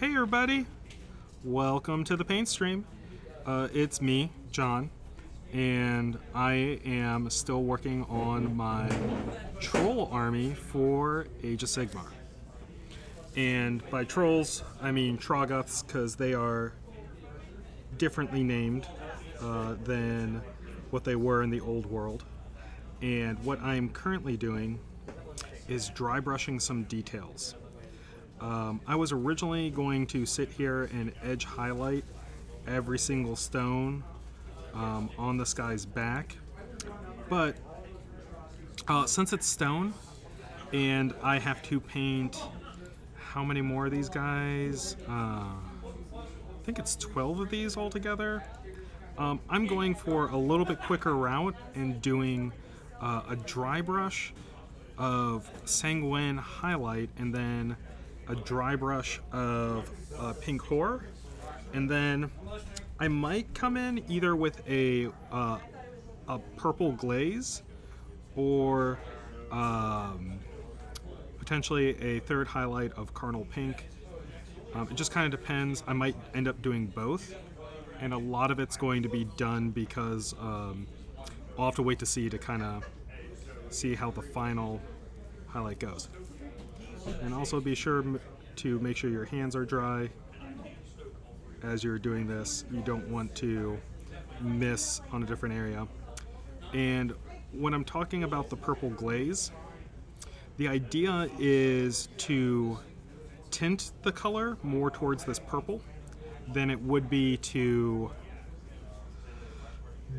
Hey everybody, welcome to the paint stream. Uh, it's me, Jon, and I am still working on my troll army for Age of Sigmar. And by trolls, I mean Troggoths because they are differently named uh, than what they were in the old world. And what I'm currently doing is dry brushing some details. Um, I was originally going to sit here and edge highlight every single stone um, on this guy's back, but uh, since it's stone and I have to paint how many more of these guys? Uh, I think it's 12 of these altogether. Um, I'm going for a little bit quicker route and doing uh, a dry brush of Sanguine highlight and then a dry brush of uh, Pink Horror. And then I might come in either with a, uh, a purple glaze or um, potentially a third highlight of Carnal Pink. Um, it just kind of depends. I might end up doing both. And a lot of it's going to be done because um, I'll have to wait to see to kind of see how the final highlight goes. And also be sure to make sure your hands are dry as you're doing this. You don't want to miss on a different area. And when I'm talking about the purple glaze, the idea is to tint the color more towards this purple than it would be to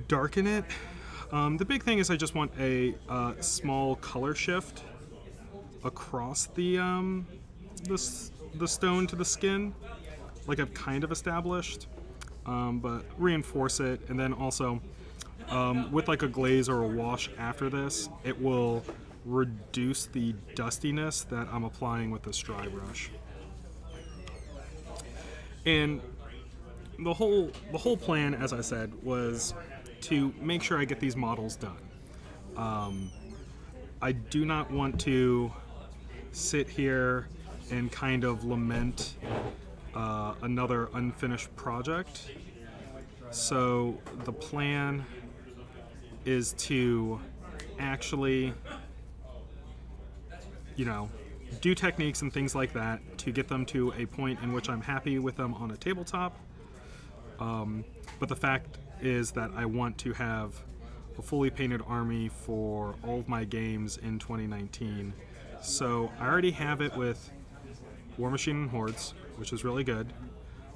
darken it. Um, the big thing is I just want a uh, small color shift across the, um, the, the stone to the skin, like I've kind of established, um, but reinforce it, and then also um, with like a glaze or a wash after this, it will reduce the dustiness that I'm applying with this dry brush. And the whole the whole plan, as I said, was to make sure I get these models done. Um, I do not want to sit here and kind of lament uh, another unfinished project. So the plan is to actually, you know, do techniques and things like that to get them to a point in which I'm happy with them on a tabletop. Um, but the fact is that I want to have a fully painted army for all of my games in 2019. So I already have it with Warmachine and Hordes, which is really good.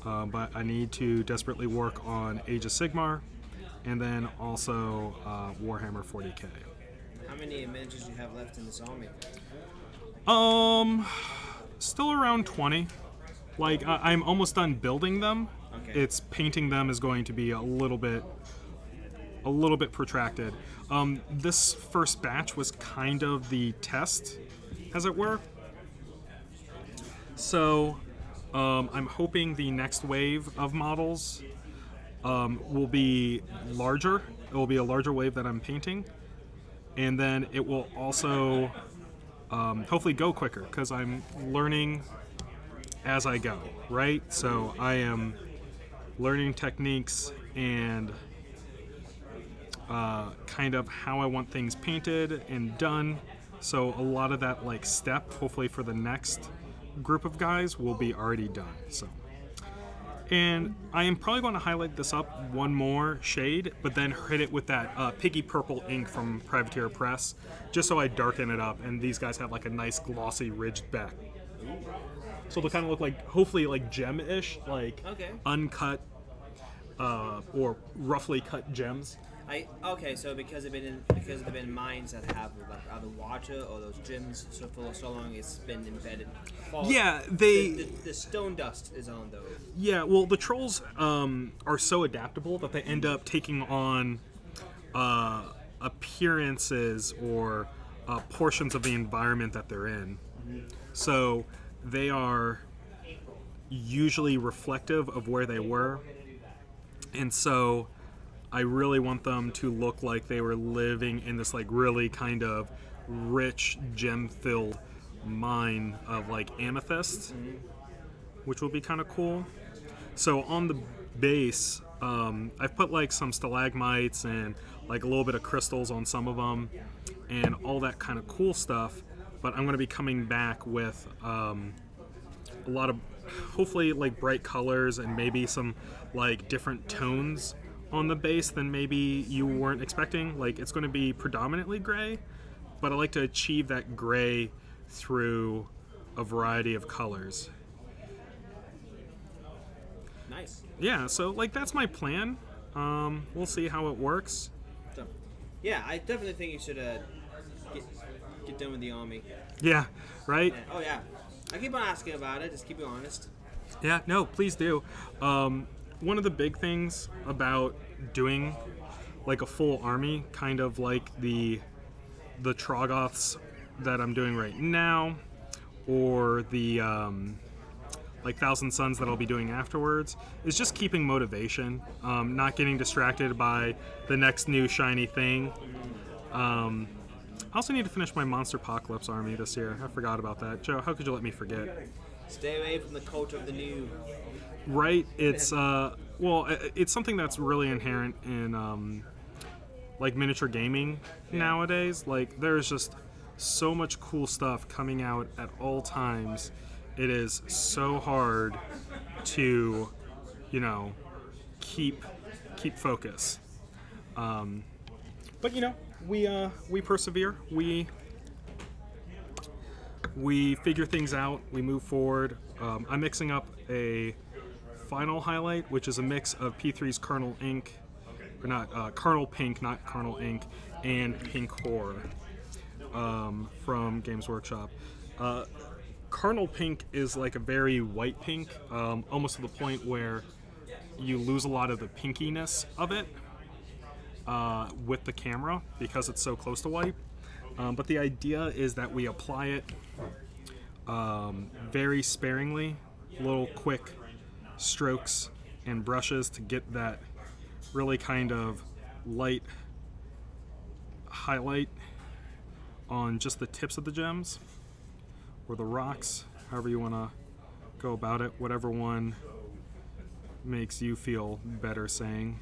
Uh, but I need to desperately work on Age of Sigmar and then also uh, Warhammer 40k. How many miniatures do you have left in this army? Um, still around 20. Like, I- I'm almost done building them. Okay. It's painting them is going to be a little bit, a little bit protracted. Um, this first batch was kind of the test, as it were. So, um, I'm hoping the next wave of models um, will be larger. It will be a larger wave that I'm painting, and then it will also um, hopefully go quicker because I'm learning as I go, right? So I am learning techniques and uh, kind of how I want things painted and done. So a lot of that like step, hopefully for the next group of guys, will be already done. So. And I am probably going to highlight this up one more shade, but then hit it with that uh, piggy purple ink from Privateer Press, just so I darken it up. And these guys have like a nice glossy ridged back. So they'll kind of look like, hopefully, like gem-ish, like Okay. uncut uh, or roughly cut gems. I okay, so because they've been in, because they've been mines that have like either water or those gems so for so long it's been embedded. Fall- Yeah, they- the, the, the stone dust is on those. Yeah, well, the trolls um, are so adaptable that they end up taking on uh, appearances or uh, portions of the environment that they're in. So they are usually reflective of where they were. And so I really want them to look like they were living in this like really kind of rich gem filled mine of like amethyst which will be kind of cool. So on the base, um, I've put like some stalagmites and like a little bit of crystals on some of them, and all that kind of cool stuff. But I'm going to be coming back with um, a lot of hopefully like bright colors and maybe some like different tones on the base than maybe you weren't expecting. Like it's going to be predominantly gray, but I like to achieve that gray through a variety of colors. Nice. Yeah, so like that's my plan. Um, we'll see how it works. So, yeah, I definitely think you should uh, get get done with the army. Yeah, right? Yeah. Oh yeah. I keep on asking about it. Just keep it honest. Yeah, no, please do. Um, one of the big things about doing like a full army, kind of like the the Troggoths that I'm doing right now, or the um, like Thousand Suns that I'll be doing afterwards, is just keeping motivation, um, not getting distracted by the next new shiny thing. Um, I also need to finish my Monsterpocalypse army this year. I forgot about that. Joe, how could you let me forget? Stay away from the cult of the new. right it's uh well it's something that's really inherent in um like miniature gaming nowadays. Like there's just so much cool stuff coming out at all times. It is so hard to you know keep keep focus. Um but you know we uh we persevere. We we figure things out, we move forward. Um, I'm mixing up a final highlight, which is a mix of P3's Kernel Ink, or not uh, Carnal Pink, not Kernel Ink, and Pink Horror um, from Games Workshop. Uh, Carnal Pink is like a very white pink, um, almost to the point where you lose a lot of the pinkiness of it uh, with the camera because it's so close to white. Um, but the idea is that we apply it um, very sparingly, little quick strokes and brushes to get that really kind of light highlight on just the tips of the gems or the rocks, however you want to go about it, whatever one makes you feel better saying.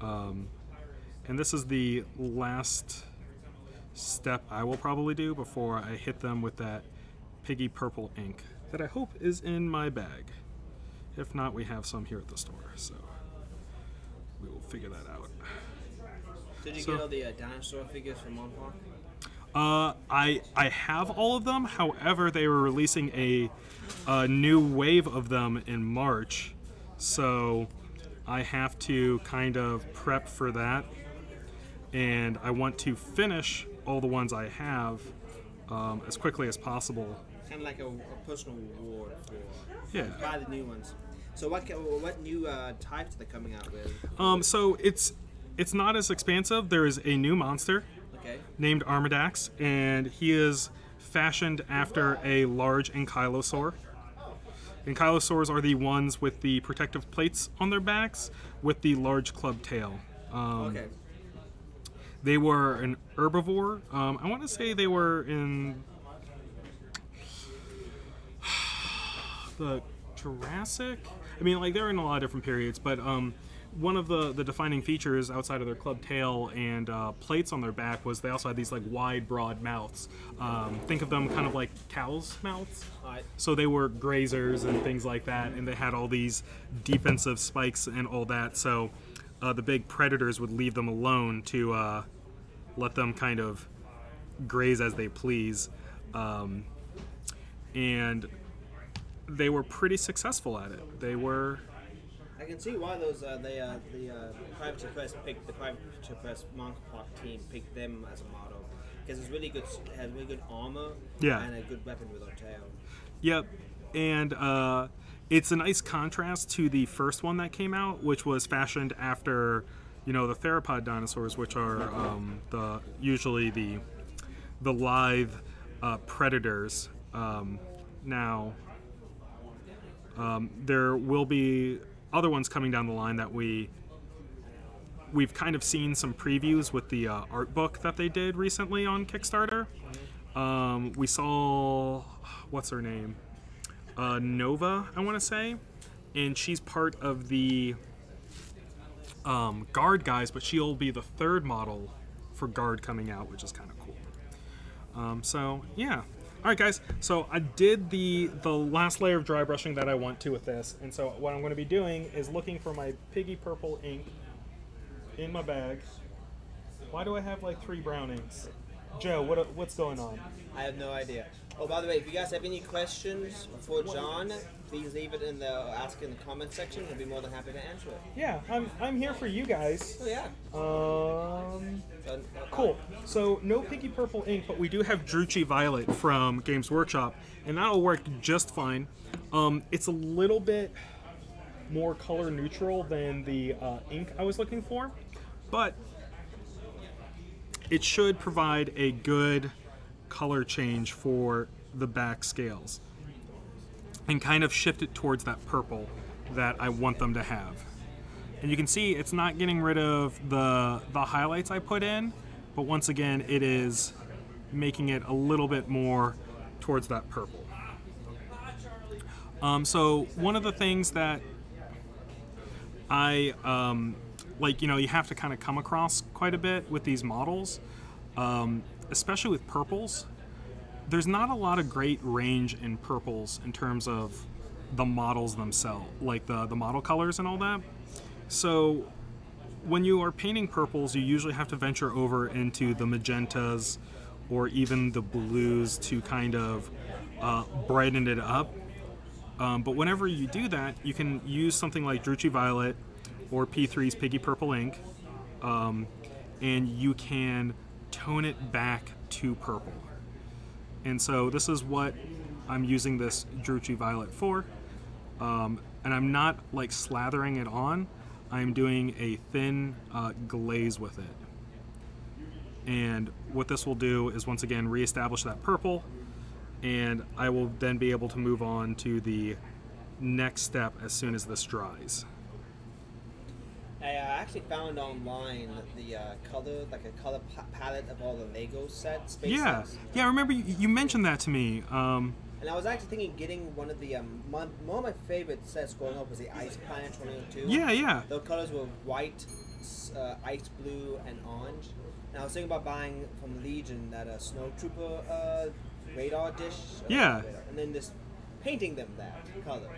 Um, and this is the last step I will probably do before I hit them with that piggy purple ink that I hope is in my bag. If not, we have some here at the store, so we will figure that out. Did you So- get all the uh, dinosaur figures from MonPoc? Uh, I I have all of them. However, they were releasing a, a new wave of them in March, so I have to kind of prep for that, and I want to finish all the ones I have um, as quickly as possible. Kind of like a, a personal reward for Yeah. buy the new ones. So what what new uh, types are they coming out with? Um, so it's it's not as expansive. There is a new monster Okay. named Armadax, and he is fashioned after a large ankylosaur. Ankylosaurs are the ones with the protective plates on their backs with the large club tail. Um, Okay. They were an herbivore. Um, I want to say they were in the Jurassic. I mean, like they're in a lot of different periods, but um, one of the the defining features outside of their club tail and uh, plates on their back was they also had these like wide, broad mouths. Um, think of them kind of like cows' mouths. So they were grazers and things like that, and they had all these defensive spikes and all that. So uh, the big predators would leave them alone to uh, let them kind of graze as they please. Um, and they were pretty successful at it. They were, I can see why those uh, they uh, the uh, Privateer Press picked the Privateer Press MonPoc team picked them as a model because it's really good. It has really good armor. Yeah. And a good weapon with their tail. yep. And uh, it's a nice contrast to the first one that came out, which was fashioned after, you know, the theropod dinosaurs, which are um, the usually the the lithe uh, predators. Um, now, um, there will be other ones coming down the line that we we've kind of seen some previews with the uh, art book that they did recently on Kickstarter. Um, we saw what's her name, uh, Nova, I want to say, and she's part of the um, Guard guys, but she'll be the third model for Guard coming out, which is kind of cool. Um, so yeah. All right, guys. So I did the the last layer of dry brushing that I want to with this, and so what I'm going to be doing is looking for my piggy purple ink in my bag. Why do I have like three brown inks? Joe, what what's going on? I have no idea. Oh, by the way, if you guys have any questions for Jon, please leave it in the ask in the comment section. He'll be more than happy to answer it. Yeah, I'm I'm here for you guys. Oh yeah. Um. Cool. So no Piggy Purple ink, but we do have Druchii Violet from Games Workshop, and that'll work just fine. Um, it's a little bit more color neutral than the uh, ink I was looking for, but it should provide a good color change for the back scales and kind of shift it towards that purple that I want them to have. And you can see it's not getting rid of the, the highlights I put in, but once again, it is making it a little bit more towards that purple. Um, so one of the things that I um, like, you know, you have to kind of come across quite a bit with these models, um, especially with purples. There's not a lot of great range in purples in terms of the models themselves, like the, the model colors and all that. So when you are painting purples, you usually have to venture over into the magentas or even the blues to kind of uh, brighten it up. Um, but whenever you do that, you can use something like Druchii Violet or P3's Piggy Purple ink, um, and you can tone it back to purple. And so this is what I'm using this Druchii Violet for. Um, and I'm not like slathering it on. I'm doing a thin uh, glaze with it. And what this will do is once again reestablish that purple and I will then be able to move on to the next step as soon as this dries. I uh, actually found online the uh, color, like a color pa- palette of all the Lego sets. Yeah, sets. yeah. I remember you, you mentioned that to me. Um, And I was actually thinking getting one of the um, one, one of my favorite sets growing up was the Ice Planet 2002. yeah, yeah, The colors were white, uh, ice blue, and orange. And I was thinking about buying from Legion that uh, Snow Trooper uh, radar dish. Yeah. radar, and then just painting them that color.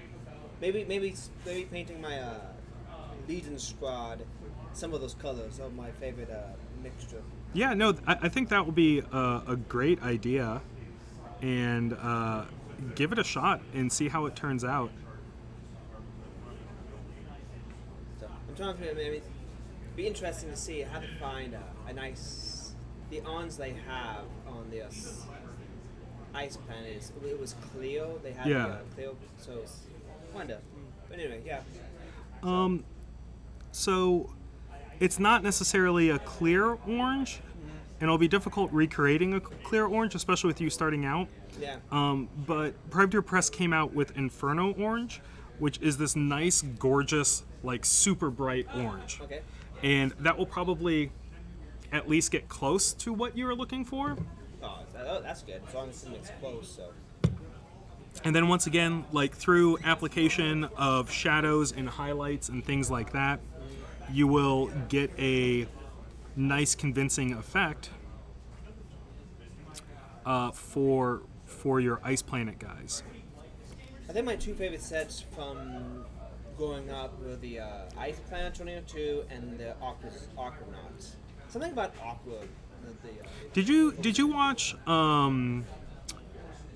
Maybe maybe maybe painting my uh, Legion squad some of those colors of my favorite uh, mixture. yeah. No, I, I think that will be a, a great idea, and uh, give it a shot and see how it turns out. So I'm trying to I mean, it'd be interesting to see how to find a, a nice the ons they have on this ice planet. Is, it was Cleo. They had Yeah. the, uh, Cleo. So wonder. But anyway, yeah. Um, so it's not necessarily a clear orange, and it'll be difficult recreating a clear orange, especially with you starting out. Yeah. Um, but Privateer Press came out with Inferno Orange, which is this nice, gorgeous, like super bright orange. Okay. And that will probably at least get close to what you were looking for. Oh, oh, that's good. As long as it's close. So. And then once again, like through application of shadows and highlights and things like that, you will get a nice convincing effect uh, for for your ice planet guys. I think my two favorite sets from growing up were the uh, Ice Planet 2002 and the Aqua, Aquanauts. Something about Aqua. The, uh, Did you did you watch um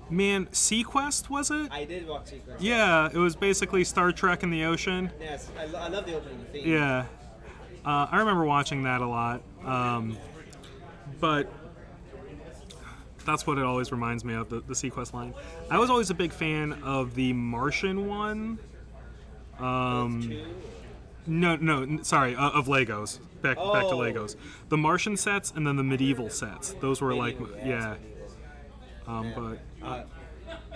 man seaQuest was it? I did watch Secret. Yeah, it was basically Star Trek in the ocean. Yes, I, lo- I love the opening theme. Yeah, uh, I remember watching that a lot. Um, but that's what it always reminds me of the, the seaQuest line. I was always a big fan of the Martian one. Um, no, no, sorry, uh, of Legos. Back back to Oh. Legos. The Martian sets and then the medieval sets. Those were like, yeah. Um, but Uh,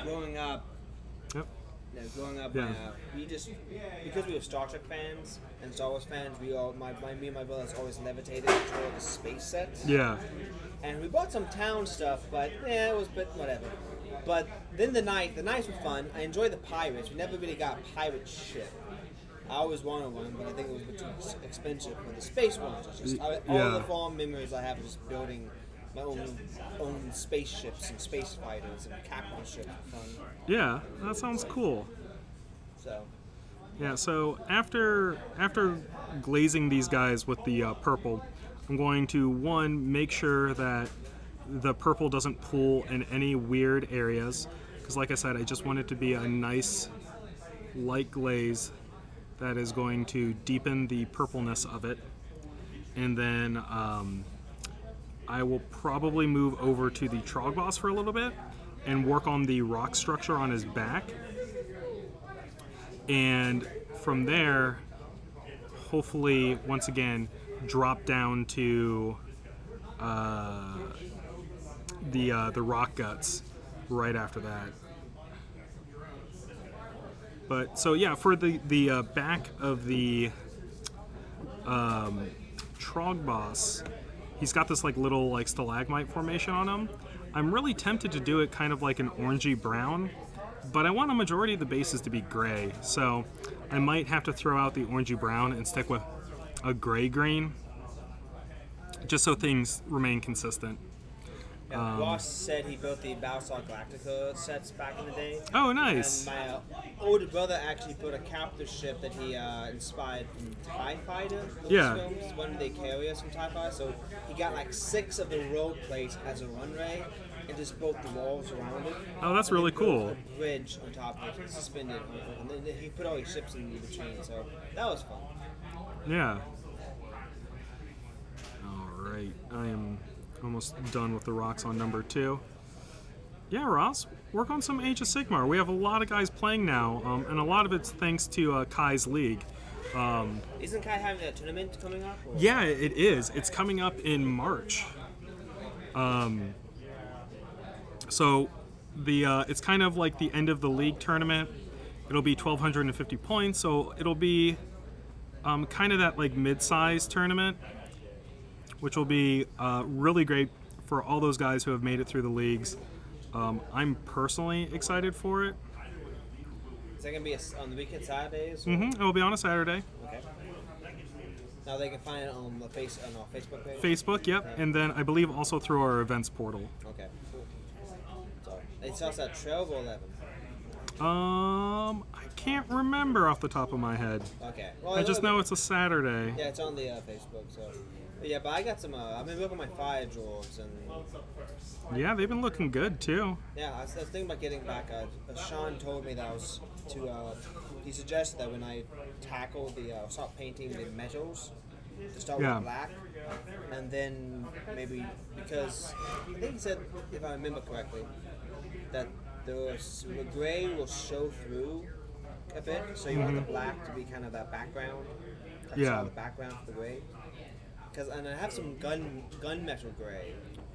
growing up, growing up, Yeah. uh, we just because we were Star Trek fans and Star Wars fans, we all my, my me and my brothers always levitated toward the space sets. Yeah. And we bought some town stuff, but yeah, it was but whatever. But then the knight, the knights were fun. I enjoyed the pirates. We never really got a pirate ship. I always wanted one, but I think it was too expensive. But the space ones, just I, all Yeah. the fond memories I have is just building my own own spaceships and space fighters and capital ships. Yeah, that sounds cool. So Yeah, so after after glazing these guys with the uh, purple, I'm going to one make sure that the purple doesn't pool in any weird areas, because like I said, I just want it to be a nice light glaze that is going to deepen the purpleness of it, and then um, I will probably move over to the Troggboss for a little bit and work on the rock structure on his back. And from there hopefully once again drop down to uh, the uh, the Rockguts right after that. But so yeah for the the uh, back of the um, Troggboss he's got this like little like stalagmite formation on him I'm really tempted to do it kind of like an orangey brown but I want a majority of the bases to be gray, so I might have to throw out the orangey brown and stick with a gray green, just so things remain consistent. Yeah, Um, Ross said he built the Battlestar Galactica sets back in the day. Oh, nice. And my uh, older brother actually built a captive ship that he uh, inspired from TIE Fighter. Yeah. Films. One they carry us from TIE Fighter. So he got like six of the road plates as a runway and just built the walls around it. Oh, that's really cool. A bridge on top of it, suspended. And then he put all his ships in the between. So that was fun. Yeah. All right, I am almost done with the rocks on number two. Yeah, Ross, work on some Age of Sigmar. We have a lot of guys playing now, um, and a lot of it's thanks to uh, Kai's league. Um, Isn't Kai having a tournament coming up? or- Yeah, it is. It's coming up in March. Um, so the uh, it's kind of like the end of the league tournament. It'll be 1,250 points, so it'll be um, kind of that like mid-sized tournament, which will be uh, really great for all those guys who have made it through the leagues. Um, I'm personally excited for it. Is that gonna be a on the weekend Saturdays? or- hmm It will be on a Saturday. Okay. Now they can find it on the face on our Facebook page. Facebook, yep, and then I believe also through our events portal. Okay. Cool. So it starts at twelve or eleven. Um, I can't remember off the top of my head. Okay. Well, I just know it's a Saturday. Yeah, it's on the uh, Facebook. So. But yeah, but I got some. Uh, I've been looking at my Fyreslayers, and Yeah, they've been looking good too. yeah, I was, I was thinking about getting back. Uh, uh, Sean told me that I was to. Uh, he suggested that when I tackle the uh, start painting the metals, to start Yeah. with black, and then maybe because I think he said, if I remember correctly, that the, the gray will show through a bit, so you want the black to be kind of that background. That's Mm-hmm. Yeah. the background for the gray. Because and I have some gun gunmetal gray.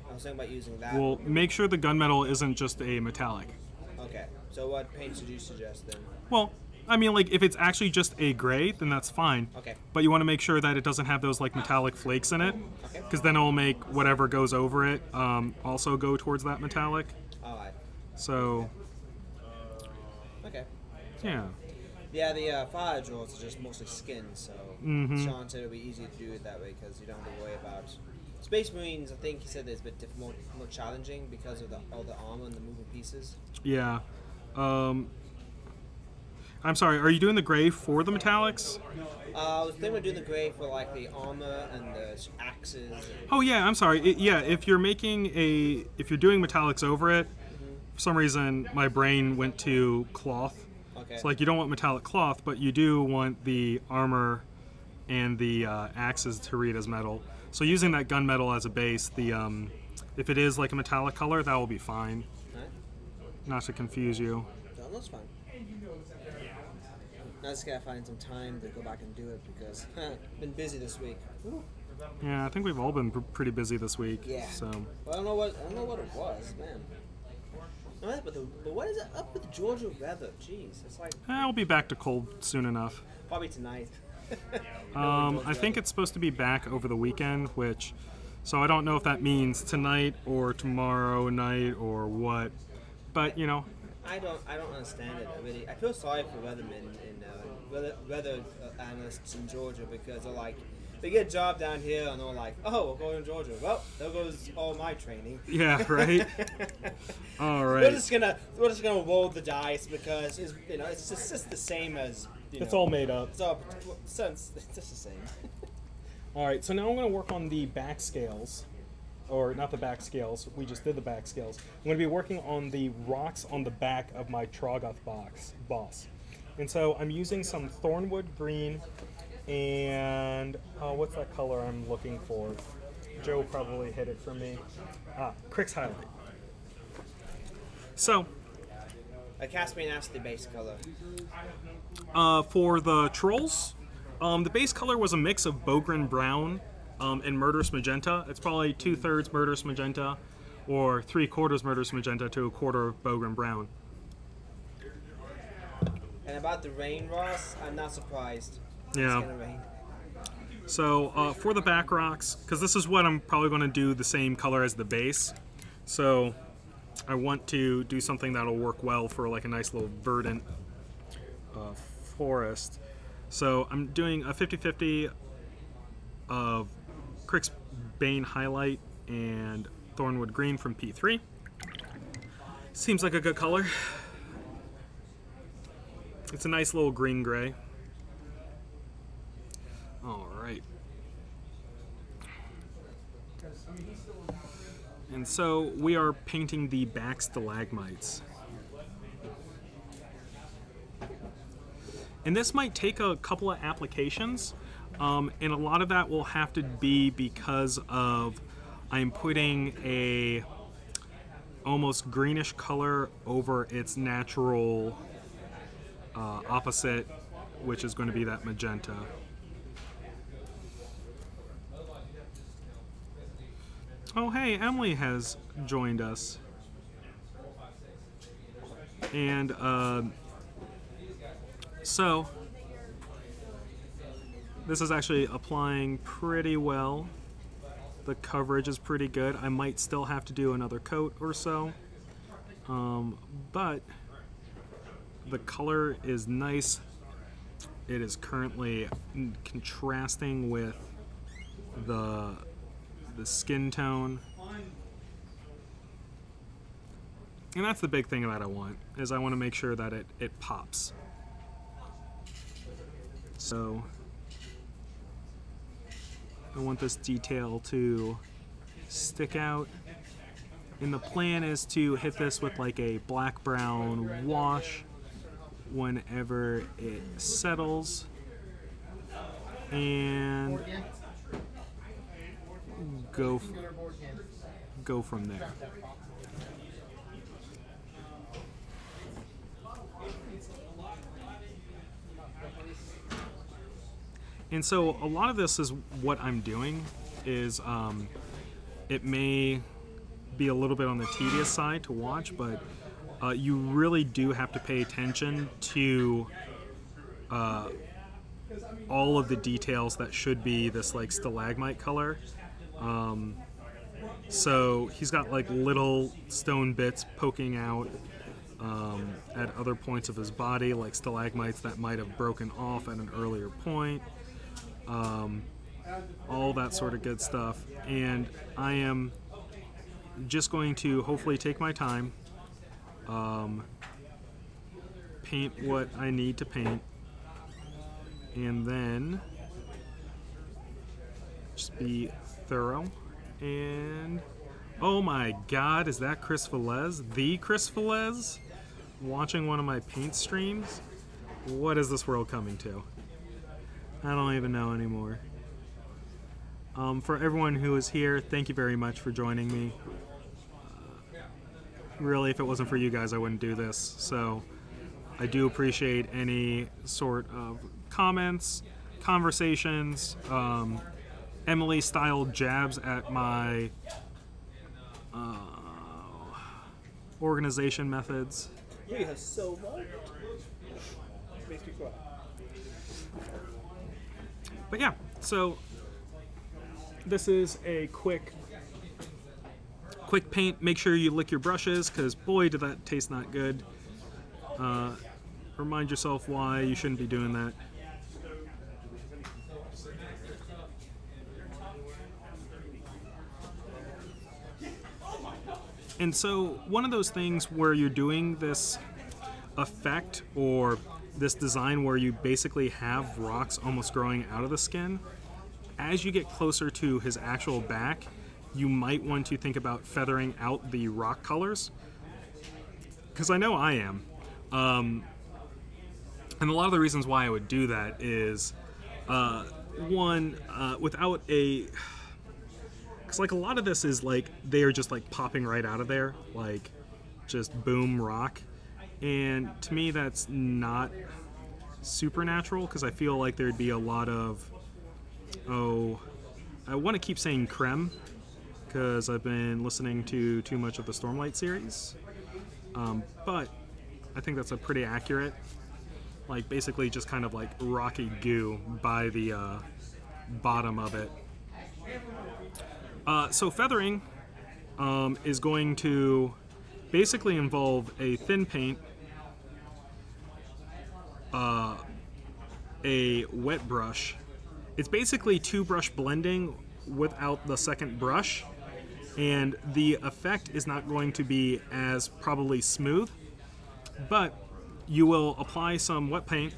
I was thinking about using that. Well, make sure the gunmetal isn't just a metallic. okay. So what paints did you suggest then? Well, I mean, like if it's actually just a gray, then that's fine. Okay. But you want to make sure that it doesn't have those like metallic flakes in it, Okay. because then it will make whatever goes over it um, also go towards that metallic. All right. So Okay. yeah, Yeah, the uh, Fyreslayers are just mostly skin, so Mhm. Sean said it'd be easy to do it that way because you don't have to worry about. Space Marines, I think he said it's a bit diff- more, more challenging because of the, all the armor and the moving pieces. yeah. Um, I'm sorry. Are you doing the gray for the metallics? Uh, I was thinking of doing the gray for like the armor and the axes. And, Oh yeah, I'm sorry. It, yeah, if you're making a if you're doing metallics over it, for some reason my brain went to cloth. Okay. It's like you don't want metallic cloth, but you do want the armor and the uh, axes to read as metal. So using that gunmetal as a base, the um, if it is like a metallic color, that will be fine. Alright. Not to confuse you. That looks fine. Now I just gotta find some time to go back and do it because been busy this week. Yeah, I think we've all been pr- pretty busy this week. Yeah. So Well, I don't know what I don't know what it was, man. But, the, but what is it up with Georgia weather? Jeez, it's like eh, I'll be back to cold soon enough. probably tonight. Um, I think it's supposed to be back over the weekend, which, so I don't know if that means tonight or tomorrow night or what, but you know, I don't. I don't understand it. I really. I feel sorry for weathermen and uh, weather, weather uh, analysts in Georgia because they're like, they get a job down here and they're like, oh, we're going to Georgia. Well, there goes all my training. yeah, right. all right. We're just gonna we're just gonna roll the dice because it's you know it's just, just the same as you It's know, all made up. It's all since it's just the same. All right, so now I'm going to work on the back scales, or not the back scales. We just did the back scales. I'm going to be working on the rocks on the back of my Troggoth box boss, and so I'm using some Thornwood green, and uh, what's that color I'm looking for? Joe probably hit it for me. Ah, Cryx highlight. So A Caspian asked the base color. Uh, for the trolls, um, the base color was a mix of Bogrin brown um, and murderous magenta. It's probably two thirds murderous magenta, or three quarters murderous magenta to a quarter of Bogrin brown. And about the rain, Ross, I'm not surprised. Yeah. It's gonna rain. So uh, for the back rocks, because this is what I'm probably going to do the same color as the base, so I want to do something that'll work well for like a nice little verdant uh, forest. So I'm doing a 50-50 of Cryx Bane highlight and Thornwood green from P3. Seems like a good color. It's a nice little green gray. All right. And so we are painting the back stalagmites. And this might take a couple of applications, um, and a lot of that will have to be because of I'm putting a almost greenish color over its natural uh, opposite, which is going to be that magenta. Oh, hey, Emily has joined us. And, uh, so, this is actually applying pretty well. The coverage is pretty good. I might still have to do another coat or so. Um, but, the color is nice. It is currently contrasting with the the skin tone. And that's the big thing that I want, is I want to make sure that it, it pops. So I want this detail to stick out. And the plan is to hit this with like a black brown wash whenever it settles. And go go from there. And so a lot of this is what I'm doing is um, it may be a little bit on the tedious side to watch, but uh, you really do have to pay attention to uh, all of the details that should be this like stalagmite color. Um, so he's got like little stone bits poking out um, at other points of his body, like stalagmites that might have broken off at an earlier point. Um, all that sort of good stuff. And I am just going to hopefully take my time, um, paint what I need to paint, and then just be thorough. And oh my god, is that Chris Velez? The Chris Velez? Watching one of my paint streams? What is this world coming to? I don't even know anymore. Um, for everyone who is here, thank you very much for joining me. Uh, really, if it wasn't for you guys, I wouldn't do this. So I do appreciate any sort of comments, conversations, um, Emily style jabs at my uh, organization methods. We are so much. Makes me cry. But yeah, so this is a quick quick paint. Make sure you lick your brushes, because boy, did that taste not good. Uh, remind yourself why you shouldn't be doing that. And so, one of those things where you're doing this effect or this design where you basically have rocks almost growing out of the skin, as you get closer to his actual back, you might want to think about feathering out the rock colors. Because I know I am. Um, and a lot of the reasons why I would do that is uh, one, uh, without a because like a lot of this is like they are just like popping right out of there like just boom rock. And to me that's not supernatural because i feel like there'd be a lot of oh i want to keep saying crem because i've been listening to too much of the stormlight series. Um, but i think that's a pretty accurate like basically just kind of like rocky goo by the uh, bottom of it uh, so feathering um, is going to basically involve a thin paint, uh, a wet brush. It's basically two brush blending without the second brush, and the effect is not going to be as probably smooth, but you will apply some wet paint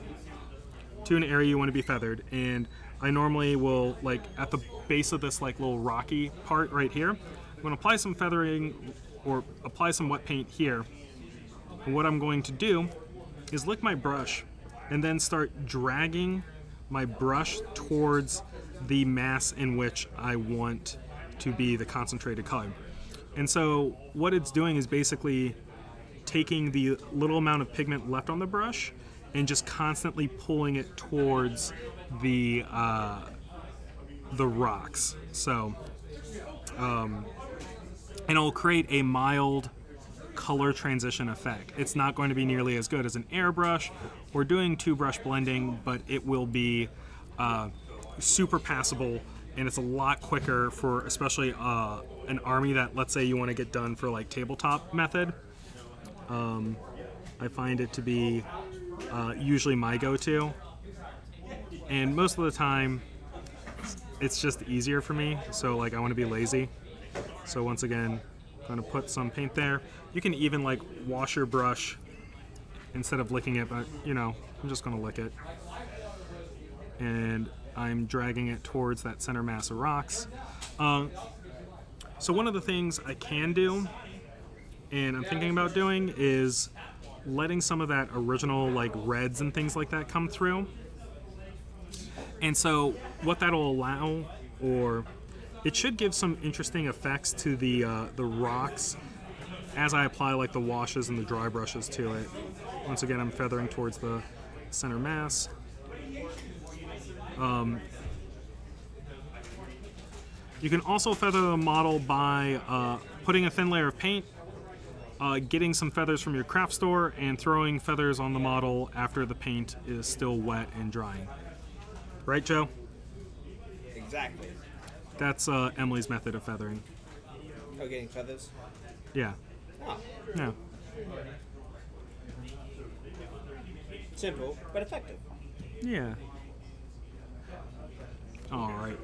to an area you want to be feathered, and I normally will like at the base of this like little rocky part right here. I'm to apply some feathering or apply some wet paint here. And what I'm going to do is lick my brush and then start dragging my brush towards the mass in which I want to be the concentrated color. And so what it's doing is basically taking the little amount of pigment left on the brush and just constantly pulling it towards the uh, the rocks. So, um, and it'll create a mild color transition effect. It's not going to be nearly as good as an airbrush. We're doing two brush blending, but it will be uh, super passable and it's a lot quicker for especially uh, an army that let's say you want to get done for like tabletop method. Um, I find it to be uh, usually my go-to and most of the time it's just easier for me so like I want to be lazy. So once again I'm going to put some paint there. You can even like wash your brush instead of licking it but you know I'm just going to lick it. And I'm dragging it towards that center mass of rocks. Uh, so one of the things I can do and I'm thinking about doing is letting some of that original like reds and things like that come through and so what that'll allow, or it should give some interesting effects to the uh, the rocks as I apply like the washes and the dry brushes to it. Once again, I'm feathering towards the center mass. Um, you can also feather the model by uh, putting a thin layer of paint, uh, getting some feathers from your craft store, and throwing feathers on the model after the paint is still wet and drying. Right, Joe? Exactly. That's uh, Emily's method of feathering. Oh, getting feathers? Yeah. Oh, Yeah. simple but effective. Yeah. All right.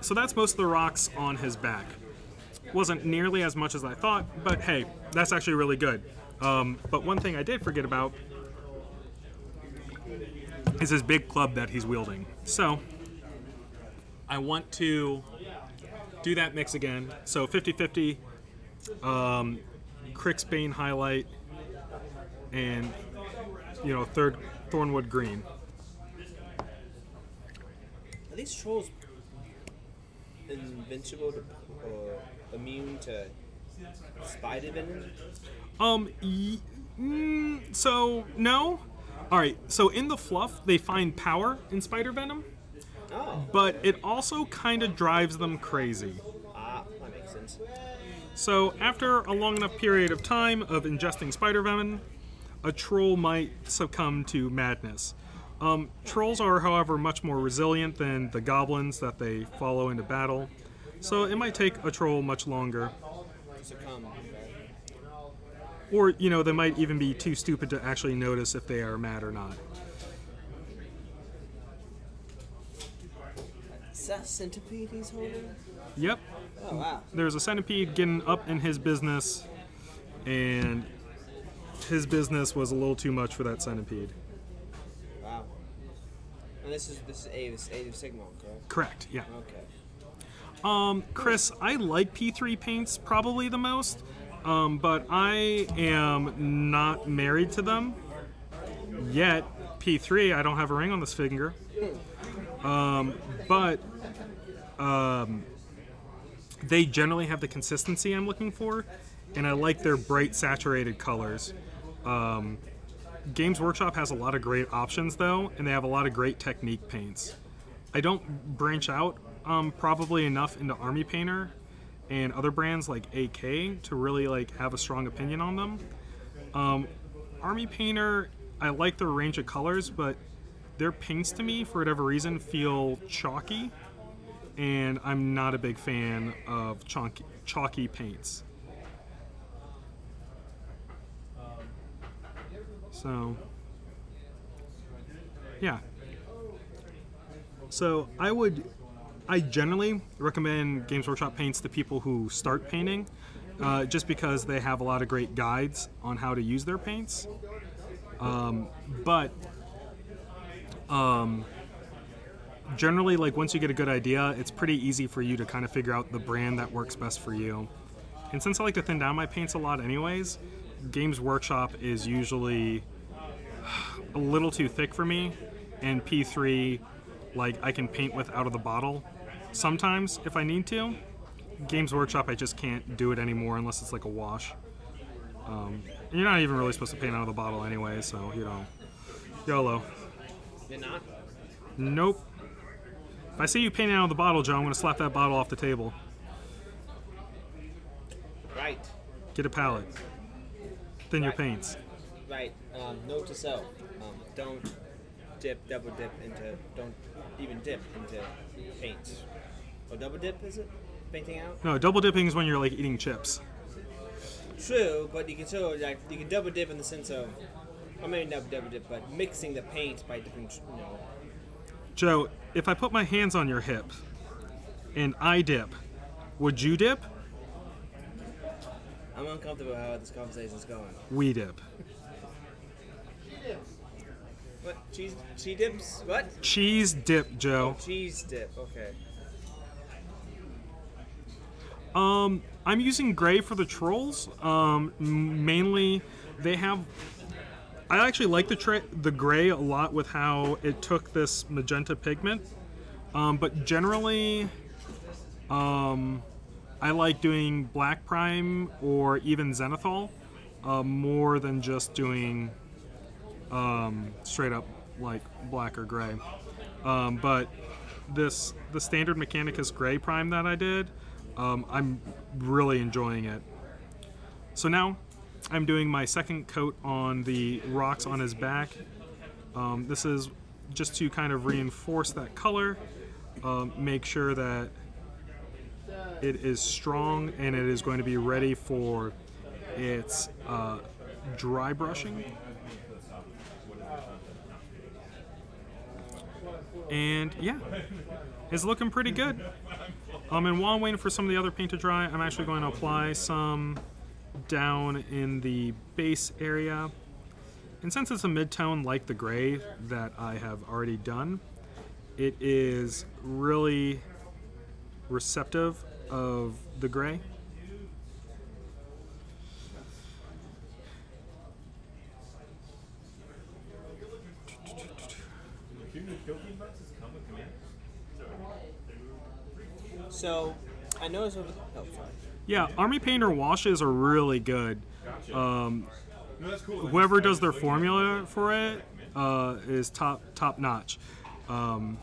So that's most of the rocks on his back. Wasn't nearly as much as I thought, but hey, that's actually really good. Um, but one thing I did forget about is his big club that he's wielding. So I want to do that mix again. So 50 50, um, Cryxbane highlight, and you know, third Thornwood green. Are these trolls invincible to, or immune to spider venom? Um, mm, so no. All right. So in the fluff, they find power in spider venom, Oh, but it also kind of drives them crazy. ah, that makes sense. So after a long enough period of time of ingesting spider venom, a troll might succumb to madness. Um, trolls are, however, much more resilient than the goblins that they follow into battle, so it might take a troll much longer. to succumb. Or, you know, they might even be too stupid to actually notice if they are mad or not. Is that centipede he's holding? Yep, Oh wow. there's a centipede getting up in his business, and his business was a little too much for that centipede. Wow. And this is this is Age of, Age of Sigmar, correct? Correct, yeah. Okay. Um, Chris, I like P3 paints probably the most, um, but I am not married to them yet. P3, I don't have a ring on this finger. Um, but um, they generally have the consistency I'm looking for, and I like their bright, saturated colors. Um, Games Workshop has a lot of great options though, and they have a lot of great technique paints. I don't branch out um, probably enough into Army Painter and other brands like AK to really like have a strong opinion on them. Um, Army Painter, I like their range of colors, but their paints to me, for whatever reason, feel chalky, and I'm not a big fan of chalky, chalky paints. So, yeah. So I would, I generally recommend Games Workshop paints to people who start painting, uh, just because they have a lot of great guides on how to use their paints. Um, but um, generally, like once you get a good idea, it's pretty easy for you to kind of figure out the brand that works best for you. And since I like to thin down my paints a lot, anyways, Games Workshop is usually a little too thick for me, and P3, like I can paint with out of the bottle sometimes if I need to. Games Workshop, I just can't do it anymore unless it's like a wash. Um, you're not even really supposed to paint out of the bottle anyway, so you know, YOLO. You're not? Nope. If I see you painting out of the bottle, Joe, I'm gonna slap that bottle off the table. Right. Get a palette. Thin your paints. Right. Um, note to self: um, don't dip, double dip into, don't even dip into paints. Or double dip is it? Painting out. No, double dipping is when you're like eating chips. True, but you can still like you can double dip in the sense of, I mean not double dip, but mixing the paint by dipping. You know, Joe, if I put my hands on your hip and I dip, would you dip? I'm uncomfortable how this conversation's going. We dip. What cheese? Cheese dips? What? Cheese dip, Joe. Cheese dip. Okay. Um, I'm using gray for the trolls. Um, mainly, they have. I actually like the the gray a lot with how it took this magenta pigment. Um, but generally, um, I like doing black prime or even zenithal uh, more than just doing um, straight up like black or gray. Um, but this the standard Mechanicus gray prime that I did, um, I'm really enjoying it. So now I'm doing my second coat on the rocks on his back. Um, this is just to kind of reinforce that color, um, make sure that it is strong and it is going to be ready for its uh, dry brushing. And yeah, it's looking pretty good. Um, and while I'm waiting for some of the other paint to dry, I'm actually going to apply some down in the base area. And since it's a mid-tone like the gray that I have already done, it is really receptive of the gray. So, I know noticed over. Oh, sorry. Yeah, Army Painter washes are really good. Um, whoever does their formula for it uh, is top top notch. Um,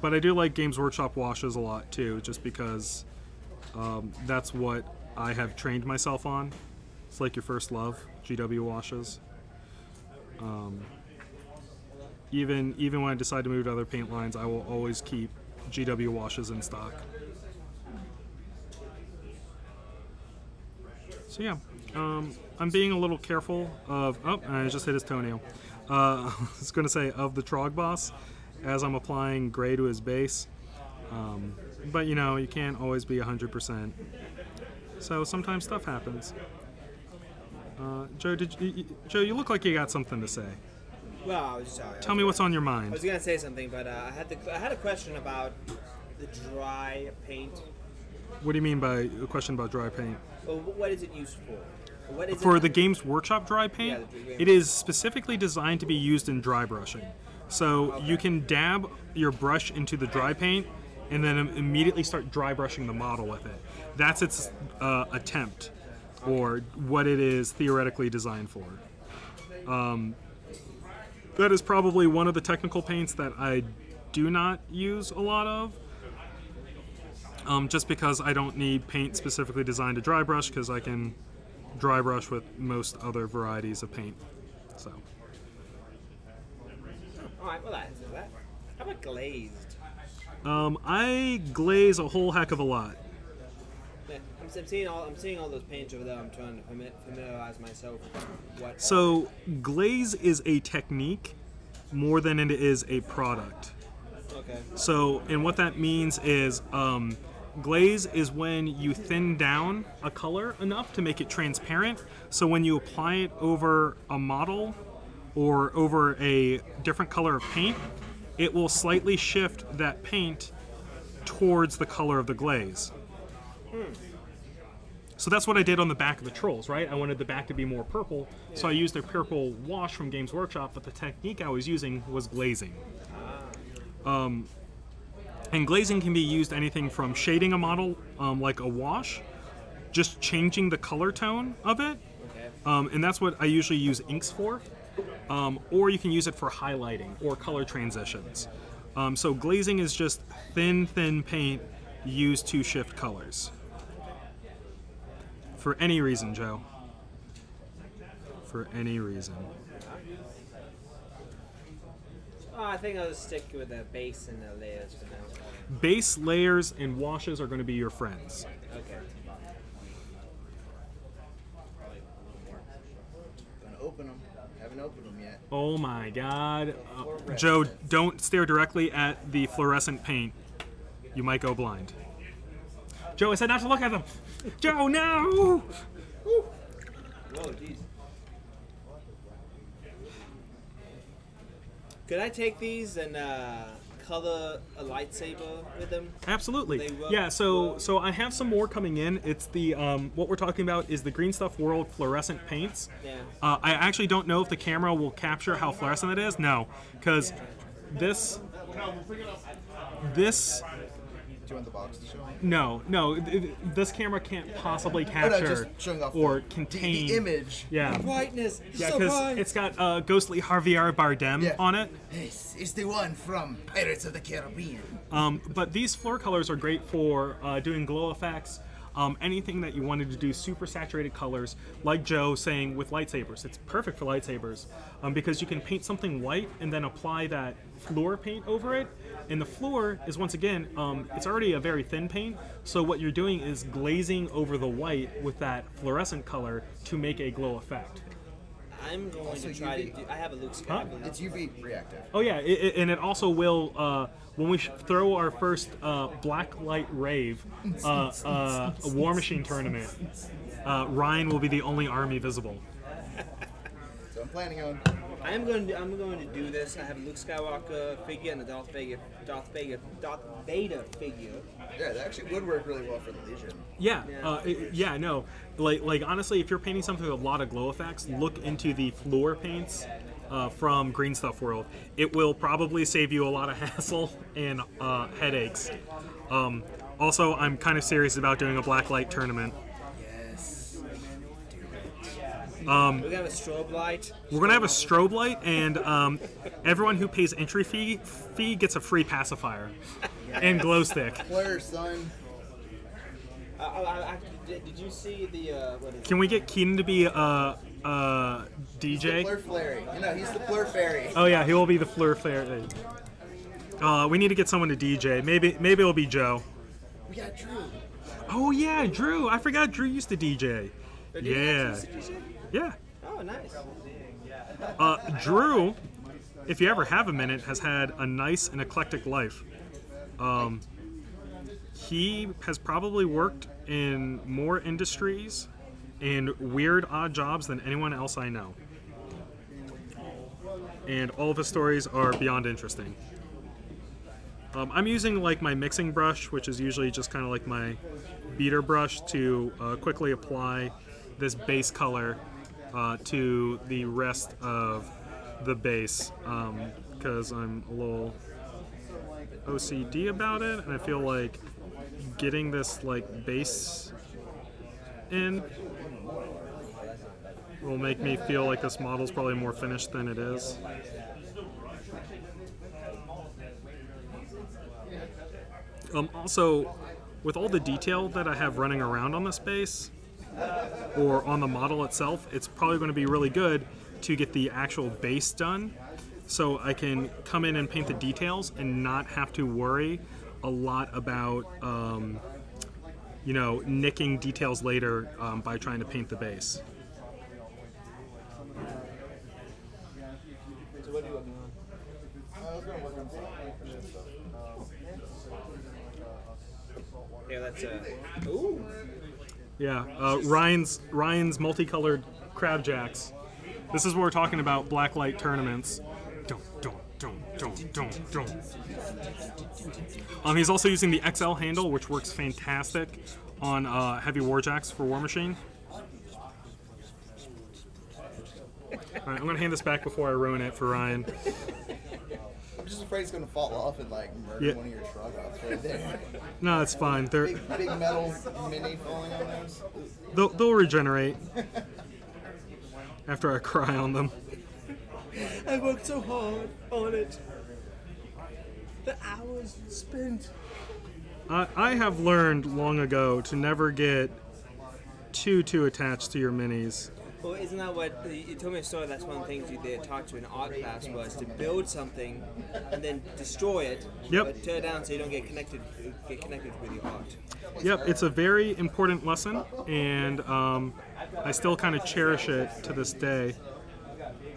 but I do like Games Workshop washes a lot too, just because um, that's what I have trained myself on. It's like your first love, GW washes. Um, even even when I decide to move to other paint lines, I will always keep GW washes in stock. So yeah, um, I'm being a little careful of, oh, I just hit his toenail. Uh, I was going to say of the Troggboss as I'm applying gray to his base. Um, but you know, you can't always be 100%. So sometimes stuff happens. Uh, Joe, did you, Joe, you look like you got something to say. Well, I was sorry. Tell me what's on your mind. I was gonna say something, but uh, I had the, I had a question about the dry paint. What do you mean by a question about dry paint? Well, what is it used for? What is For the Games Workshop dry paint, Yeah, it is specifically designed to be used in dry brushing. So you can dab your brush into the dry paint and then immediately start dry brushing the model with it. That's its uh, attempt, or what it is theoretically designed for. Um, that is probably one of the technical paints that I do not use a lot of. Um, just because I don't need paint specifically designed to dry brush, because I can dry brush with most other varieties of paint. So, All right, well that answers that. How about glazed? um, I glaze a whole heck of a lot. I'm, seeing all I'm seeing all those paints over there. I'm trying to familiarize myself what. So, glaze is a technique more than it is a product. okay. So, and what that means is um, glaze is when you thin down a color enough to make it transparent. So, when you apply it over a model or over a different color of paint, it will slightly shift that paint towards the color of the glaze. So that's what I did on the back of the trolls, right? I wanted the back to be more purple, so I used a purple wash from Games Workshop, but the technique I was using was glazing. Um, and glazing can be used anything from shading a model um, like a wash, just changing the color tone of it, um, and that's what I usually use inks for. Um, or you can use it for highlighting or color transitions. Um, so glazing is just thin, thin paint used to shift colors. For any reason, Joe. For any reason. Oh, I think I'll just stick with the base and the layers for now. Base layers and washes are going to be your friends. Okay. Gonna open them. Haven't opened them yet. Oh my god. Uh, Joe, don't stare directly at the fluorescent paint. You might go blind. Joe, I said not to look at them. Joe, no! Whoa. Could I take these and uh, color a lightsaber with them? Absolutely. Yeah, so so I have some more coming in. It's the um, what we're talking about is the Green Stuff World fluorescent paints. Yeah. Uh, I actually don't know if the camera will capture how fluorescent it is. No, because this this Do you the box to show? no no th- th- this camera can't possibly Oh, no, capture just showing off or the, contain the, the image. Yeah. Brightness. Yeah, because bright. it's got uh, ghostly Javier Bardem Yeah. on it. This is the one from Pirates of the Caribbean. Um, but these floor colors are great for uh, doing glow effects. Um, anything that you wanted to do super saturated colors, like Joe saying with lightsabers, it's perfect for lightsabers um, because you can paint something white and then apply that floor paint over it. And the floor is once again, um, it's already a very thin paint, so what you're doing is glazing over the white with that fluorescent color to make a glow effect. I'm going Also to try UV. to do. I have a Luke Huh? It's UV reactive. Oh yeah, it, it- and it also will uh, when we sh- throw our first uh, black light rave uh, uh, a War Machine tournament. Uh, Ryan will be the only army visible. So I'm planning on. I am going to. I'm going to do this. I have a Luke Skywalker figure and a Darth Vader, Darth Vader, Darth Vader figure. Yeah, that actually would work really well for the Legion. Yeah, Yeah. uh, it- yeah, no, like like honestly, if you're painting something with a lot of glow effects, look into the floor paints. Uh, from Green Stuff World, it will probably save you a lot of hassle and uh, headaches. Um, also, I'm kind of serious about doing a blacklight tournament. We're gonna have a strobe light. We're gonna have a strobe light, and um, everyone who pays entry fee fee gets a free pacifier and glow stick. Blur, son. Uh, I, I, I, did, did you see the uh, what is Can we get Keenan to be a, a The DJ? Blur Flary. You know, he's the Blur Fairy. Oh yeah, he will be the fleur flare. Uh, we need to get someone to DJ. Maybe maybe it'll be Joe. We got Drew. Oh yeah, Drew. I forgot Drew used to DJ. They're doing Yeah. That too, did you say? Yeah. Oh, nice. Uh, Drew, if you ever have a minute, has had a nice and eclectic life. Um, he has probably worked in more industries and weird, odd jobs than anyone else I know. And all of his stories are beyond interesting. Um, I'm using like my mixing brush, which is usually just kind of like my beater brush, to uh, quickly apply this base color uh, to the rest of the base because I'm a little OCD about it, and I feel like getting this like base in will make me feel like this model's probably more finished than it is. Um, also, with all the detail that I have running around on this base, or on the model itself, it's probably going to be really good to get the actual base done so I can come in and paint the details and not have to worry a lot about, um, you know, nicking details later um, by trying to paint the base. So what are you working on? Yeah, that's uh. Ooh. Yeah, uh, Ryan's Ryan's multicolored crab jacks. This is what we're talking about blacklight tournaments. Don't, don't, don't, don't, don't, don't. Um, he's also using the XL handle, which works fantastic on uh, heavy warjacks for War Machine. All right, I'm gonna hand this back before I ruin it for Ryan. I'm just afraid it's gonna fall off and like murder Yeah. one of your Troggoths right there. No, it's fine. They're big, big metal mini falling on those. they'll, they'll regenerate after I cry on them. I worked so hard on it. The hours spent. I, I have learned long ago to never get too too attached to your minis. Well, isn't that what you told me a story? That's one of the things you did talk to in art class was to build something and then destroy it. Yep. But tear it down so you don't get connected get connected with your art. Yep, it's a very important lesson, and um, I still kind of cherish it to this day.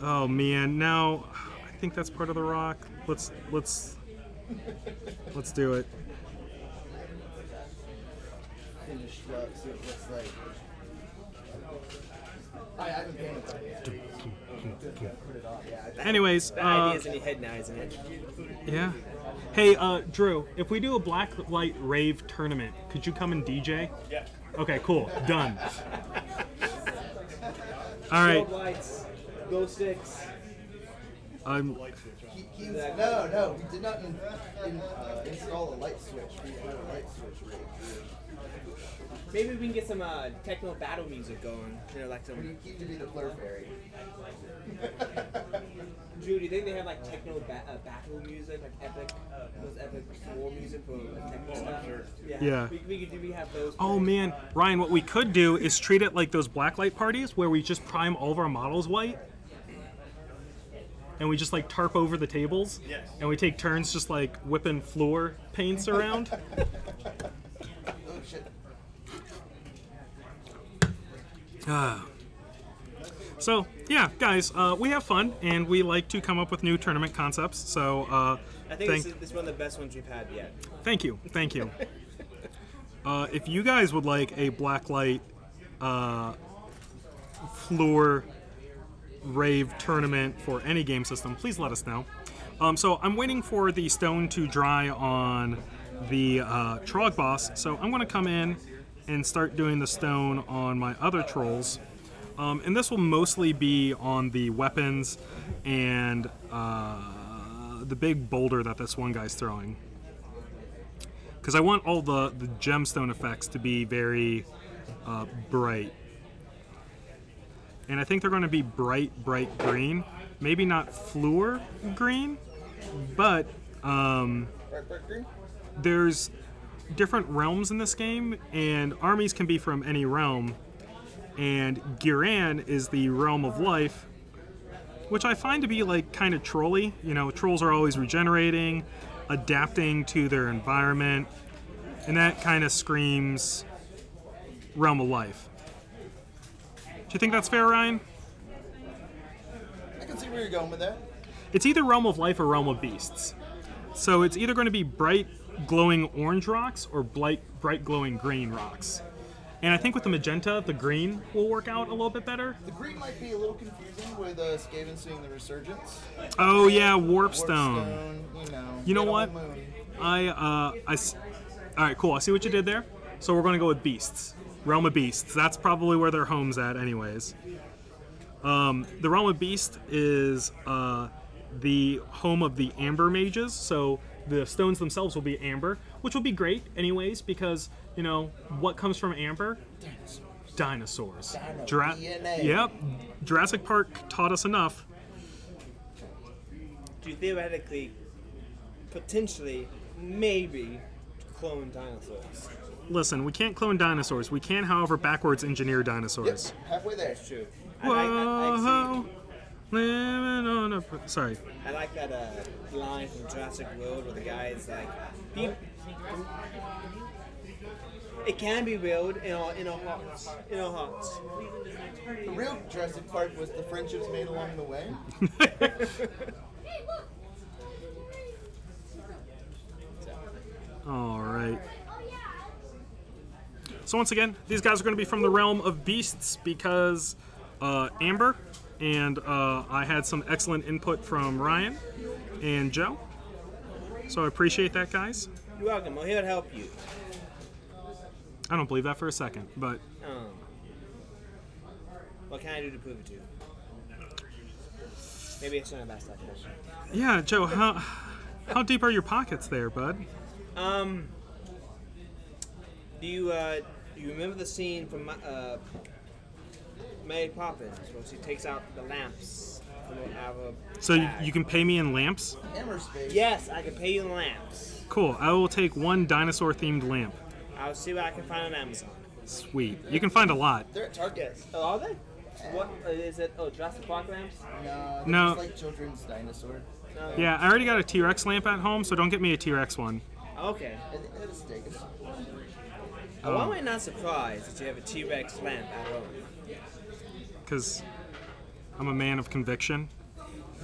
Oh man, now I think that's part of the rock. Let's let's let's do it. And just shrug, see what it looks like. I haven't painted that yet. Anyways, The uh, idea's in your head now, isn't it? yeah. Hey, uh, Drew, if we do a black light rave tournament, could you come and DJ? Yeah. Okay, cool. Done. All right. lights, glow sticks. I'm He, he was, no, no, we did not in, in, uh, install a light switch. We had a light switch rig. Maybe we can get some uh, techno battle music going. You know, like some. He, he to be the Blur Fairy. Drew, do you think they have like techno ba- uh, battle music, like epic, those epic war music for techno stuff? Yeah. Yeah. We, we, could, do we have those? Oh man, Ryan, what we could do is treat it like those blacklight parties where we just prime all of our models white. And we just like tarp over the tables. Yes. And we take turns just like whipping floor paints around. Oh shit. So, yeah, guys, uh, we have fun and we like to come up with new tournament concepts. So, uh, I think thank, this, is, this is one of the best ones we've had yet. thank you. Thank you. Uh, if you guys would like a blacklight uh, floor rave tournament for any game system, please let us know. Um, so I'm waiting for the stone to dry on the uh, Troggboss, so I'm going to come in and start doing the stone on my other trolls. Um, and this will mostly be on the weapons and uh, the big boulder that this one guy's throwing. Because I want all the, the gemstone effects to be very uh, bright. And I think they're going to be bright, bright green. Maybe not fluor green, but um, Bright, bright green? there's different realms in this game, and armies can be from any realm. And Ghyran is the realm of life, which I find to be like kind of trolly. You know, trolls are always regenerating, adapting to their environment, and that kind of screams realm of life. Do you think that's fair, Ryan? I can see where you're going with that. It's either Realm of Life or Realm of Beasts. So it's either going to be bright glowing orange rocks or bright, bright glowing green rocks. And I think with the magenta, the green will work out a little bit better. The green might be a little confusing with uh, Skaven seeing the resurgence. Oh yeah, Warpstone. Warpstone, you know. You know what? I uh I All right, cool. I see what you did there. So we're going to go with beasts. Realm of Beasts. That's probably where their home's at anyways. Um, the Realm of Beast is uh, the home of the Amber Mages. So the stones themselves will be amber, which will be great anyways because, you know, what comes from amber? Dinosaurs. Dino Jura- DNA. Yep. Jurassic Park taught us enough. Do you theoretically, potentially, maybe clone dinosaurs? Listen, we can't clone dinosaurs. We can, however, backwards engineer Yep, dinosaurs. halfway there. It's True. I like, I, I, Whoa, living on a. Sorry. I like that uh, line from Jurassic World where the guy is like, "Be- it can be real in our in our hearts, in our hearts. The real Jurassic Park was the friendships made along the way. All right. So once again, these guys are going to be from the realm of beasts because uh, Amber and uh, I had some excellent input from Ryan and Joe. So I appreciate that, guys. You're welcome. We're here to help you. I don't believe that for a second, but Um, what can I do to prove it to you? Maybe it's not a best question. yeah, Joe, how how deep are your pockets there, bud? Um, do you uh, do you remember the scene from uh, Mary Poppins where she takes out the lamps from out of a So you, bag? you can pay me in lamps. Yes, I can pay you in lamps. Cool. I will take one dinosaur-themed lamp. I'll see what I can find on Amazon. Sweet. You can find a lot. They're at Target. Yes. Oh, are they? What uh, it? Oh, Jurassic Park lamps. No, they're No. just like children's dinosaur. No. Yeah, I already got a T-Rex lamp at home, so don't get me a T-Rex one. Okay. It, it's a steak. It's- Oh, why am I not surprised that you have a T-Rex lamp at home? Because I'm a man of conviction.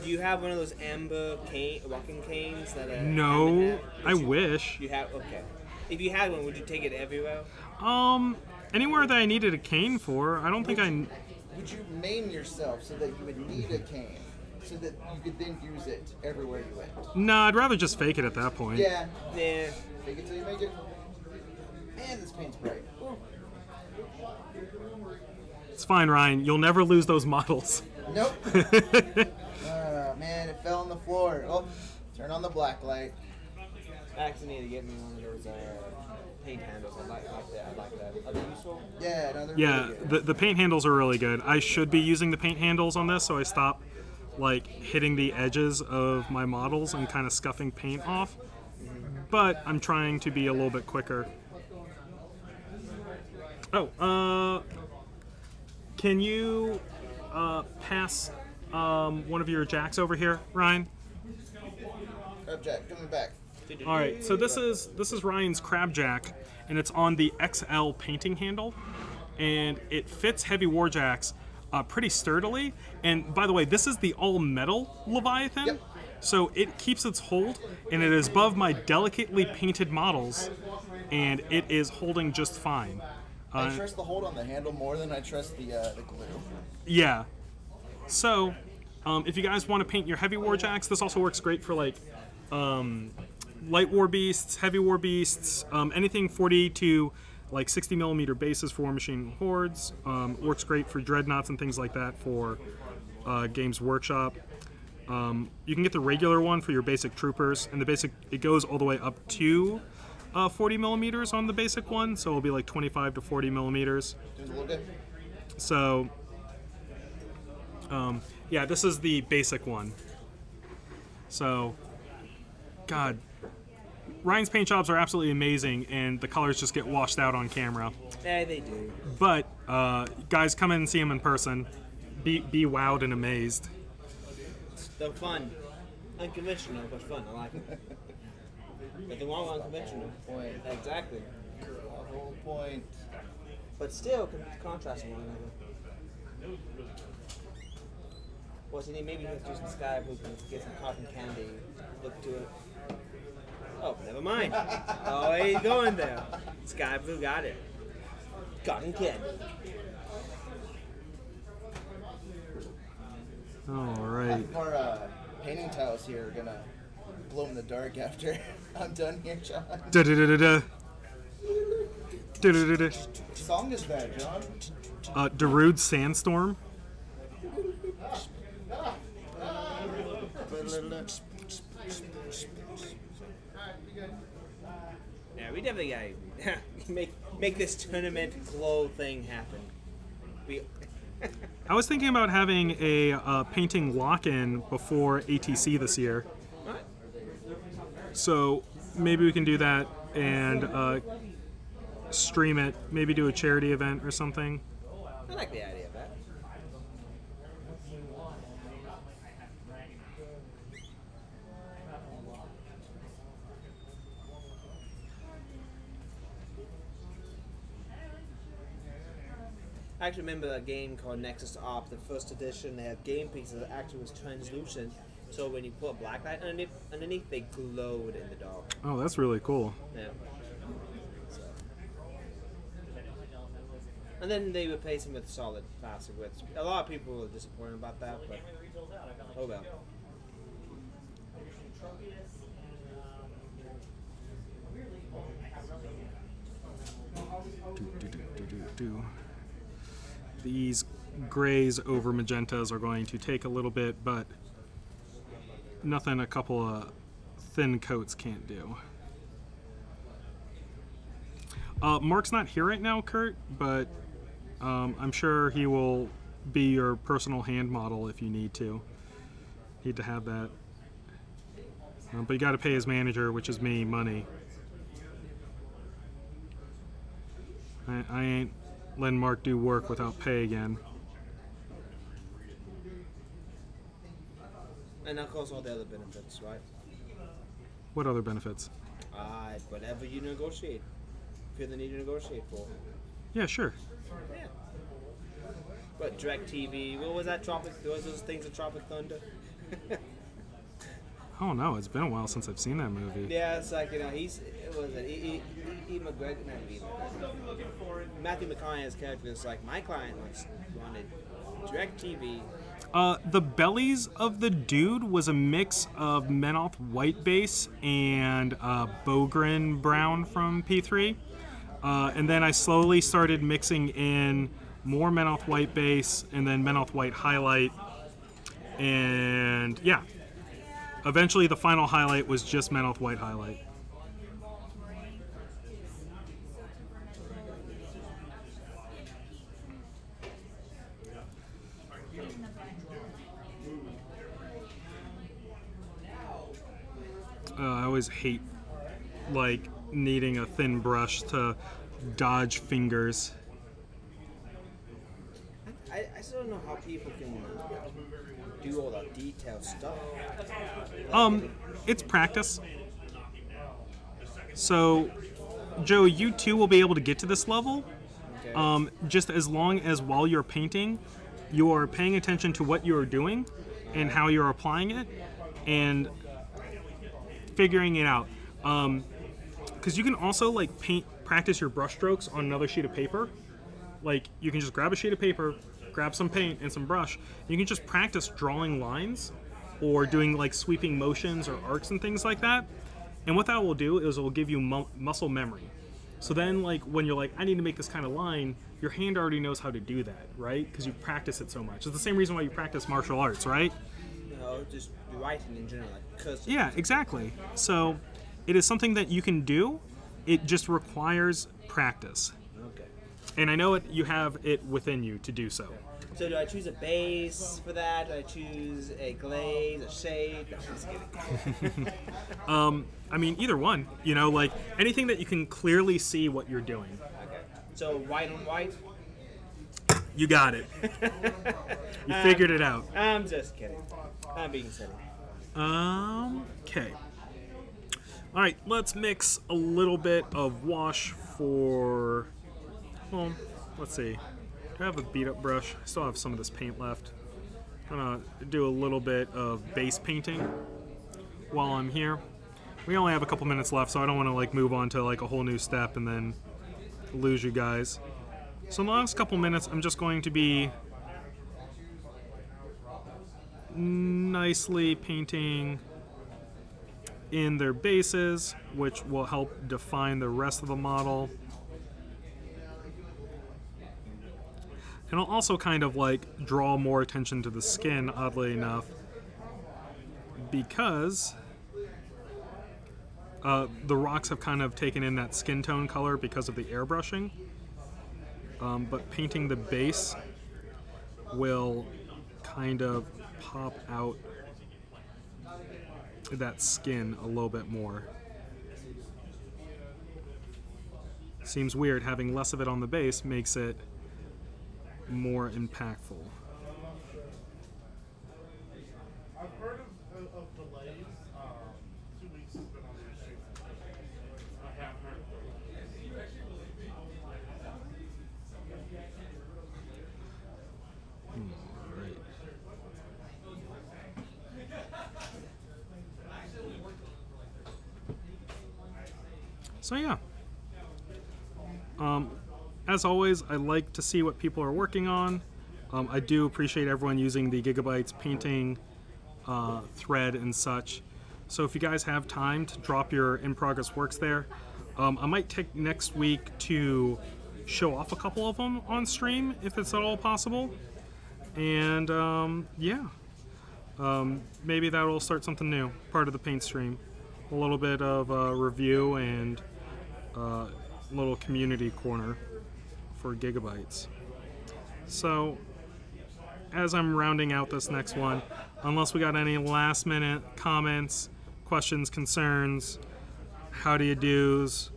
Do you have one of those amber cane, walking canes that? Uh, No, I Would you- wish. You have okay. If you had one, would you take it everywhere? Um, anywhere that I needed a cane for, I don't think I. Would you maim yourself so that you would need a cane, so that you could then use it everywhere you went? Nah, I'd rather just fake it at that point. Yeah. Yeah. Fake it till you make it. And this paint's bright. It's fine, Ryan. You'll never lose those models. Nope. Ah, man, it fell on the floor. Oh, turn on the black light. I actually need to get me one of those uh, paint handles. I like, like that. I like that. Are they useful? Yeah, no, they're yeah, really good. the, the paint handles are really good. I should be using the paint handles on this, so I stop like hitting the edges of my models and kind of scuffing paint off. But I'm trying to be a little bit quicker. Oh, uh, can you uh, pass um, one of your jacks over here, Ryan? Crab Jack, coming back. All right, so this is this is Ryan's crab jack, and it's on the XL painting handle, and it fits heavy warjacks uh, pretty sturdily. And by the way, this is the all metal Leviathan, Yep. so it keeps its hold, and it is above my delicately painted models, and it is holding just fine. I Uh, trust the hold on the handle more than I trust the uh, the glue. Yeah. So, um, if you guys want to paint your heavy war jacks, this also works great for like um, light war beasts, heavy war beasts, um, anything 40 to like 60 millimeter bases for War Machine hordes. Um, works great for dreadnoughts and things like that for uh, Games Workshop. Um, you can get the regular one for your basic troopers, and the basic it goes all the way up to uh, 40 millimeters on the basic one, so it'll be like 25 to 40 millimeters. Doing a little bit. So, um, yeah, this is the basic one. So, God, Ryan's paint jobs are absolutely amazing, and the colors just get washed out on camera. Yeah, they do. But uh, guys, come in and see him in person. Be be wowed and amazed. They're fun. Unconventional, but fun. I like it. but the wrong unconventional. Point. Exactly. The whole point. But still, con- contrasting one another. What's he need? Maybe he has to do some sky blue and get some cotton candy. Look to it. Oh, never mind. oh, he's going there. Sky blue got it. Cotton candy. All right. Our uh, painting tiles here are gonna glow in the dark after I'm done here, John. Da da da da da. Da da da da. Song is that, John? Uh, Darude Sandstorm. Yeah, we definitely gotta make make this tournament glow thing happen. We. I was thinking about having a uh, painting lock-in before ATC this year. So maybe we can do that and uh, stream it. Maybe do a charity event or something. I like the idea of that. I actually remember a game called Nexus Op, the first edition. They had game pieces that actually was translucent, so when you put a black light underneath, underneath they glowed in the dark. Oh, that's really cool. Yeah. So. And then they replace them with solid plastic, which a lot of people were disappointed about that, but oh well. Do, do, do, do, do, do. These grays over magentas are going to take a little bit, but nothing a couple of thin coats can't do. Uh, Mark's not here right now, Kurt, but um, I'm sure he will be your personal hand model if you need to. Need to have that. Uh, but you got to pay his manager, which is me, money. I, I ain't letting Mark do work without pay again. And of course, all the other benefits, right? What other benefits? Uh, whatever you negotiate, feel the need to negotiate for. Yeah, sure. Yeah. But Direct TV, what was that? Tropic? Was those things in Tropic Thunder? I don't know. it's been a while since I've seen that movie. Yeah, it's like you know he's it was it E. E. e McGregor, not E. McGregor. Matthew McConaughey's character is like my client wants wanted direct TV. Uh, the bellies of the dude was a mix of Menoth White Base and uh, Bogrin Brown from P3. Uh, and then I slowly started mixing in more Menoth White Base and then Menoth White Highlight. And yeah, eventually the final highlight was just Menoth White Highlight. Uh, I always hate like needing a thin brush to dodge fingers. I, I still don't know how people can do all that detailed stuff. Um, it's practice. So, Joe, you too will be able to get to this level. Okay. Um, just as long as while you're painting, you are paying attention to what you are doing and how you're applying it, and figuring it out. Um, because you can also like paint, practice your brush strokes on another sheet of paper. Like you can just grab a sheet of paper, grab some paint and some brush. And you can just practice drawing lines, or doing like sweeping motions or arcs and things like that. And what that will do is it will give you mu- muscle memory. So then, like when you're like, I need to make this kind of line, your hand already knows how to do that, right? Because you practice it so much. It's the same reason why you practice martial arts, right? know, just writing in general, like Yeah, exactly. So it is something that you can do. It just requires practice. Okay. And I know it, you have it within you to do so. So do I choose a base for that? Do I choose a glaze, a shade? No, I'm just kidding. um, I mean, either one. You know, like anything that you can clearly see what you're doing. Okay. So white on white? You got it. you figured it out. I'm just kidding. I'm being silly. Um, okay. All right, let's mix a little bit of wash for. Well, let's see. Do I have a beat up brush. I still have some of this paint left. I'm gonna do a little bit of base painting while I'm here. We only have a couple minutes left, so I don't want to like move on to like a whole new step and then lose you guys. So in the last couple minutes, I'm just going to be nicely painting in their bases, which will help define the rest of the model. And I'll also kind of like draw more attention to the skin, oddly enough, because uh, the rocks have kind of taken in that skin tone color because of the airbrushing. Um, but painting the base will kind of pop out that skin a little bit more. Seems weird having less of it on the base makes it more impactful. I've heard of, of, of delays. Um, two weeks has been on the issue. I have heard. Alright. So yeah. Um, as always, I like to see what people are working on. Um, I do appreciate everyone using the GigaBites painting uh, thread and such. So if you guys have time to drop your in progress works there, um, I might take next week to show off a couple of them on stream if it's at all possible. And um, yeah, um, maybe that will start something new, part of the paint stream. A little bit of uh, review and uh, little community corner for GigaBites. So, as I'm rounding out this next one, unless we got any last minute comments, questions, concerns, how do you do's,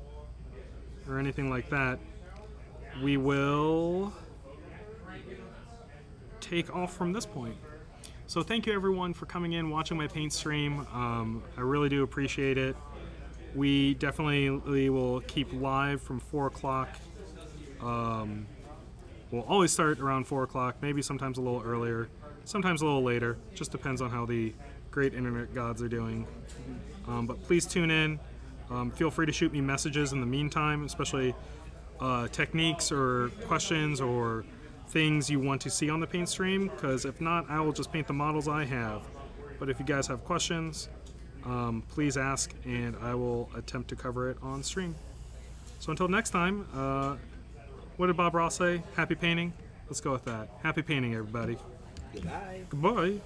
or anything like that, we will take off from this point. So thank you everyone for coming in, watching my paint stream. Um, I really do appreciate it. We definitely will keep live from four o'clock. Um, we'll always start around four o'clock, maybe sometimes a little earlier, sometimes a little later. Just depends on how the great internet gods are doing. Um, but please tune in. Um, feel free to shoot me messages in the meantime, especially uh, techniques or questions or things you want to see on the paint stream. Because if not, I will just paint the models I have. But if you guys have questions, um, please ask, and I will attempt to cover it on stream. So until next time, uh, what did Bob Ross say? Happy painting? Let's go with that. Happy painting, everybody. Goodbye. Goodbye.